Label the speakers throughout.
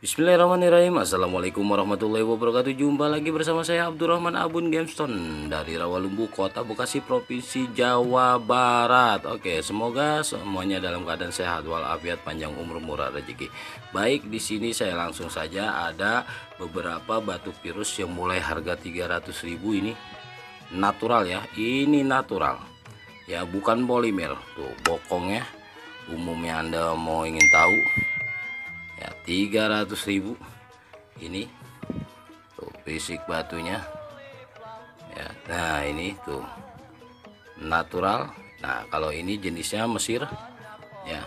Speaker 1: Bismillahirrahmanirrahim. Assalamualaikum warahmatullahi wabarakatuh. Jumpa lagi bersama saya Abdurrahman Abun Gamestone Dari Rawalumbu Kota Bekasi Provinsi Jawa Barat. Oke semoga semuanya dalam keadaan sehat Walafiat panjang umur murah rezeki. Baik di sini saya langsung saja ada beberapa batu virus yang mulai harga 300.000 ini Natural ya Ini natural. Ya bukan polimer. Tuh bokongnya. Umumnya anda mau ingin tahu ya 300.000 ini tuh fisik batunya. Ya nah ini tuh natural. Nah kalau ini jenisnya Mesir. Ya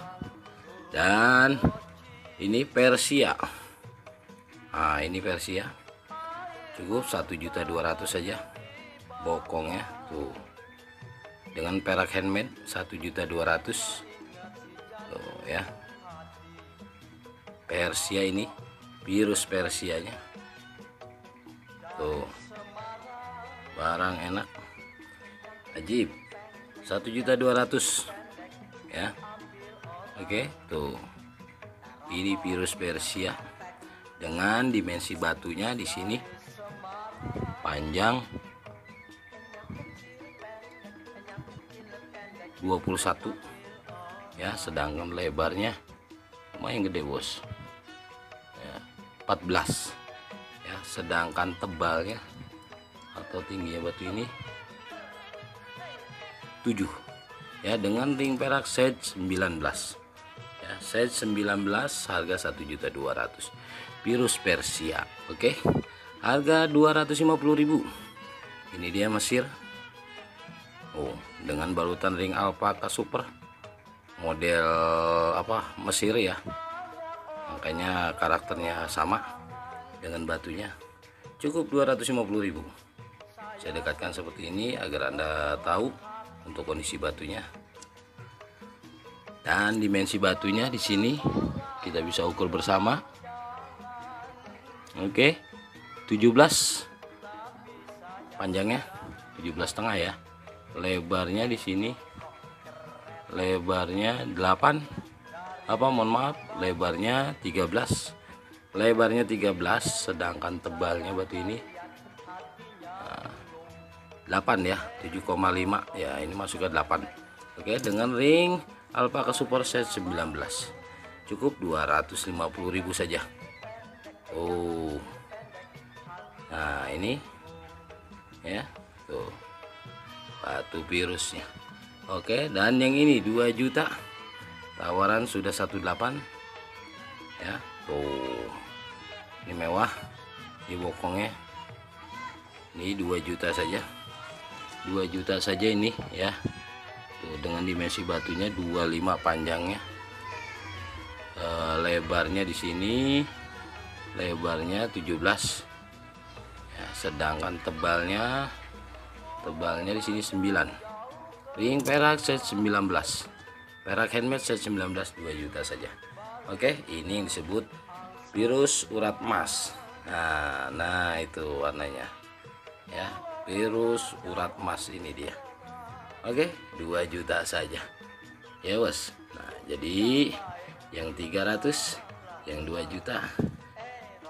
Speaker 1: dan ini Persia. Nah ini Persia. Cukup 1.200 saja bokongnya tuh. Dengan perak handmade 1.200 tuh ya Persia ini virus Persianya. Tuh barang enak. Ajib 1.200 ya oke tuh. Ini virus Persia dengan dimensi batunya di sini. Panjang 21 ya sedangkan lebarnya lumayan gede bos 14 ya sedangkan tebalnya atau tingginya batu ini 7 ya dengan ring perak set 19 ya set 19 harga 1.200 virus Persia oke? Harga 250.000 ini dia Mesir. Oh dengan balutan ring alpaka super model apa Mesir ya makanya karakternya sama dengan batunya. Cukup 250.000 saya dekatkan seperti ini agar anda tahu untuk kondisi batunya. Dan dimensi batunya di sini kita bisa ukur bersama. Oke 17 panjangnya 17 setengah ya. Lebarnya di sini lebarnya 8 apa mohon maaf lebarnya 13 lebarnya 13 sedangkan tebalnya batu ini nah, 8 ya 7,5 ya ini masuk ke 8 oke dengan ring alpaka super set 19 cukup 250.000 saja. Oh. Nah ini. Ya tuh. Batu virusnya. Oke dan yang ini 2 juta tawaran sudah 18 ya tuh. Ini mewah ini bokongnya. Ini 2 juta saja. 2 juta saja ini ya. Tuh dengan dimensi batunya 25 panjangnya. E, lebarnya di sini lebarnya 17 ya sedangkan tebalnya tebalnya di sini 9 ring perak set 19 perak handmade set 19 2 juta saja. Oke ini yang disebut virus urat emas nah nah itu warnanya. Ya virus urat emas ini dia. Oke 2 juta saja. Ya bos nah jadi yang 300 yang 2 juta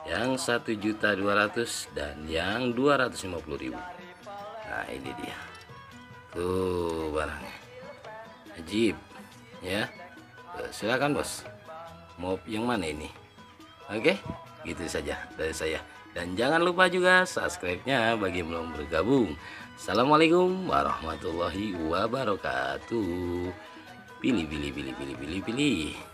Speaker 1: yang 1 juta 200 dan yang 250 ribu. Nah ini dia. Tuh barangnya. Ajib ya. Silakan bos. Mau yang mana ini? Oke gitu saja dari saya. Dan jangan lupa juga subscribe-nya bagi yang belum bergabung. Assalamualaikum warahmatullahi wabarakatuh. Pilih pilih pilih pilih pilih pilih